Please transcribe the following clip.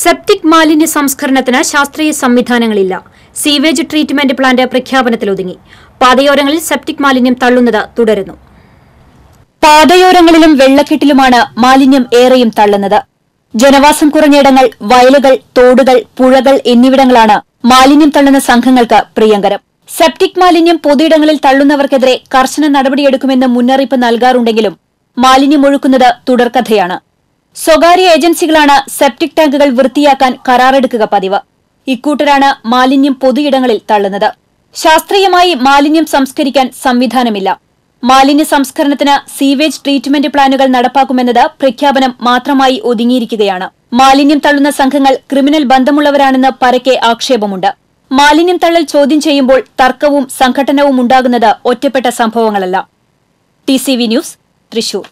Septic മാലിന്യ സംസ്കരണത്തിന് ശാസ്ത്രീയ സംവിധാനങ്ങളില്ല. സീവേജ് ട്രീറ്റ്മെന്റ് പ്ലാന്റ് പ്രഖ്യാപനത്തിലൊതുങ്ങി പാതയോരങ്ങളിൽ സെപ്റ്റിക് മാലിന്യം തള്ളുന്നത് തുടരുന്നു. പാതയോരങ്ങളിലും വെള്ളക്കെട്ടിലുമാണ് മാലിന്യം ഏറെയും തള്ളുന്നത്. ജനവാസം കുറഞ്ഞയിടങ്ങൾ വയലുകൾ തോടുകൾ പുഴകൾ എന്നിവിടങ്ങളാണ് മാലിന്യം തള്ളുന്ന സംഘങ്ങൾക്ക് പ്രിയങ്കരം. സെപ്റ്റിക് മാലിന്യം പൊതുയിടങ്ങളിൽ തള്ളുന്നവർക്കെതിരെ കർശന നടപടിയെടുക്കുമെന്ന് മുന്നറിയിപ്പ് നൽകാറുണ്ടെങ്കിലും മാലിന്യം ഒഴുക്കുന്നത് തുടർക്കഥയാണ്. സ്വകാര്യ ഏജൻസികളാണ് സെപ്റ്റിക് ടാങ്കുകൾ വൃത്തിയാക്കാൻ കരാറെടുക്കുക പതിവ്. ഇക്കൂട്ടരാണ് മാലിന്യം പൊതുയിടങ്ങളിൽ തള്ളുന്നത്. ശാസ്ത്രീയമായി മാലിന്യം സംസ്കരിക്കാൻ സംവിധാനമില്ല. മാലിന്യ സംസ്കരണത്തിന് സീവേജ് ട്രീറ്റ്മെന്റ് പ്ലാനുകൾ നടപ്പാക്കുമെന്നത് പ്രഖ്യാപനം മാത്രമായി ഒതുങ്ങിയിരിക്കുകയാണ്. മാലിന്യം തള്ളുന്ന സംഘങ്ങൾ ക്രിമിനൽ ബന്ധമുള്ളവരാണെന്ന് പരക്കെ ആക്ഷേപമുണ്ട്. മാലിന്യം തള്ളൽ ചോദ്യം ചെയ്യുമ്പോൾ തർക്കവും സംഘടനവും ഉണ്ടാകുന്നത് ഒറ്റപ്പെട്ട സംഭവങ്ങളല്ല. T news Thrissur.